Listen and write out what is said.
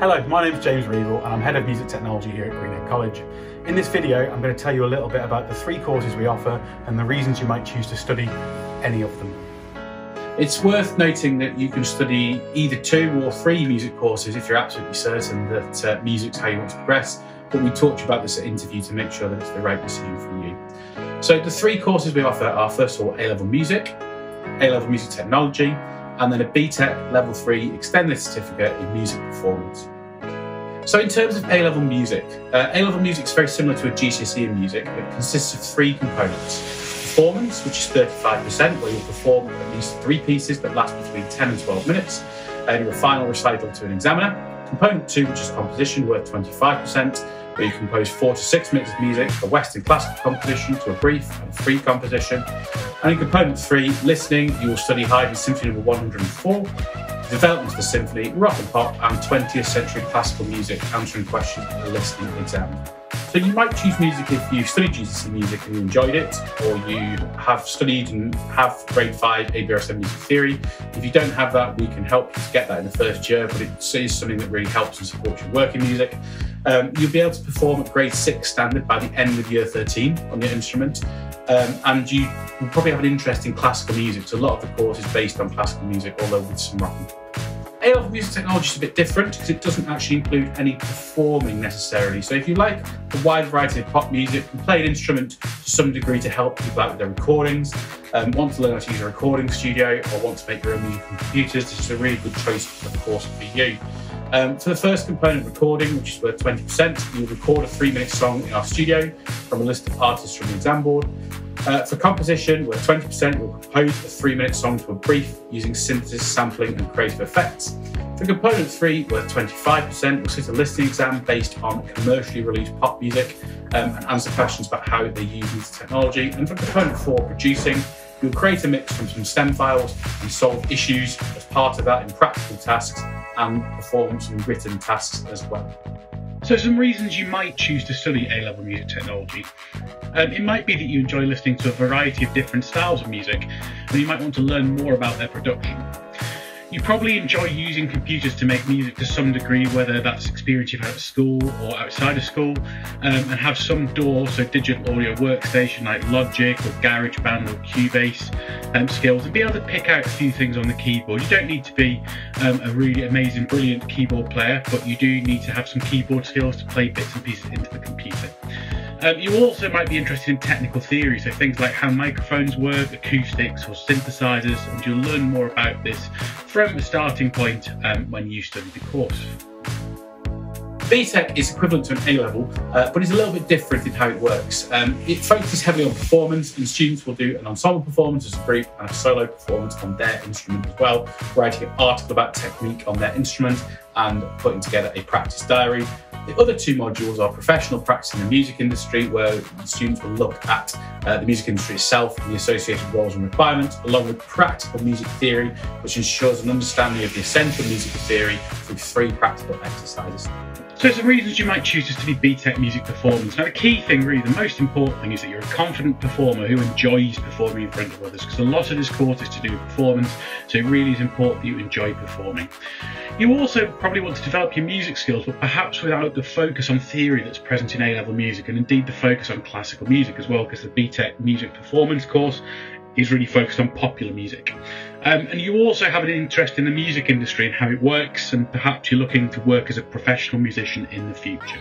Hello, my name is James Reevell and I'm Head of Music Technology here at Greenhead College. In this video, I'm going to tell you a little bit about the three courses we offer and the reasons you might choose to study any of them. It's worth noting that you can study either two or three music courses if you're absolutely certain that uh, music's how you want to progress, but we talked about this at interview to make sure that it's the right decision for you. So the three courses we offer are first of all A-level music, A-level music technology, and then a BTEC level 3 extended certificate in music performance. So in terms of A-level music, uh, A-level music is very similar to a GCSE in music. It consists of three components. Performance, which is 35%, where you'll perform at least three pieces that last between 10 and 12 minutes, and your final recital to an examiner. Component two, which is composition, worth 25%, where you compose four to six minutes of music a Western classical composition to a brief and free composition. And in component three, listening, you will study Haydn Symphony Number 104, development of the symphony, rock and pop, and 20th century classical music, answering questions in the listening exam. So you might choose music if you studied GCSE music and you enjoyed it, or you have studied and have grade 5 ABRSM music theory. If you don't have that, we can help you to get that in the first year, but it is something that really helps and supports your work in music. Um, you'll be able to perform at grade 6 standard by the end of year 13 on your instrument. Um, and you probably have an interest in classical music. So a lot of the course is based on classical music, although with some rock and A-level music technology is a bit different because it doesn't actually include any performing necessarily. So if you like a wide variety of pop music and play an instrument to some degree to help people out with their recordings, um, want to learn how to use a recording studio or want to make your own music computers, this is a really good choice of course for you. Um, for the first component, recording, which is worth 20%, you'll record a three minute song in our studio from a list of artists from the exam board. Uh, for composition, worth 20%, you'll compose a three minute song to a brief using synthesis, sampling, and creative effects. For component three, worth 25%, we'll sit a listening exam based on commercially released pop music um, and answer questions about how they use this technology. And for component four, producing, you'll create a mix from some STEM files and solve issues as part of that in practical tasks and perform some written tasks as well. So, some reasons you might choose to study A level music technology. Um, it might be that you enjoy listening to a variety of different styles of music, and you might want to learn more about their production. You probably enjoy using computers to make music to some degree, whether that's experience you've had at school or outside of school, um, and have some DAW, so digital audio workstation like Logic or GarageBand or Cubase um, skills, and be able to pick out a few things on the keyboard. You don't need to be um, a really amazing, brilliant keyboard player, but you do need to have some keyboard skills to play bits and pieces into the computer. Um, you also might be interested in technical theory, so things like how microphones work, acoustics, or synthesizers, and you'll learn more about this from the starting point um, when you study the course. BTEC is equivalent to an A level, uh, but it's a little bit different in how it works. Um, it focuses heavily on performance, and students will do an ensemble performance as a group and a solo performance on their instrument as well, writing an article about technique on their instrument and putting together a practice diary. The other two modules are professional practice in the music industry, where students will look at uh, the music industry itself and the associated roles and requirements, along with practical music theory, which ensures an understanding of the essential music theory through three practical exercises. So some reasons you might choose to study BTEC music performance. Now the key thing, really, the most important thing is that you're a confident performer who enjoys performing in front of others because a lot of this course is to do with performance, so it really is important that you enjoy performing. You also probably want to develop your music skills, but perhaps without the focus on theory that's present in A-level music and indeed the focus on classical music as well because the BTEC music performance course is really focused on popular music. Um, and you also have an interest in the music industry and how it works, and perhaps you're looking to work as a professional musician in the future.